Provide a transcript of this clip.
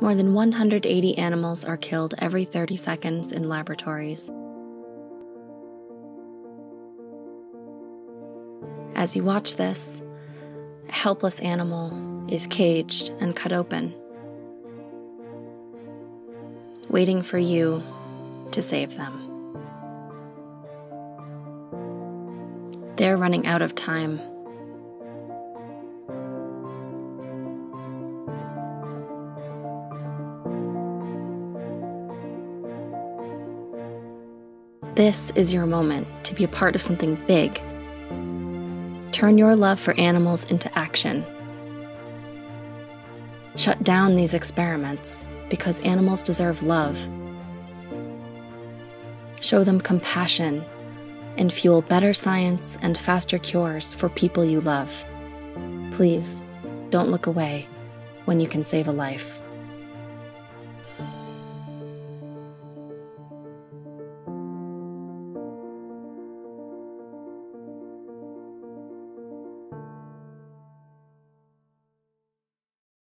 More than 180 animals are killed every 30 seconds in laboratories. As you watch this, a helpless animal is caged and cut open, waiting for you to save them. They're running out of time. This is your moment to be a part of something big. Turn your love for animals into action. Shut down these experiments because animals deserve love. Show them compassion and fuel better science and faster cures for people you love. Please don't look away when you can save a life.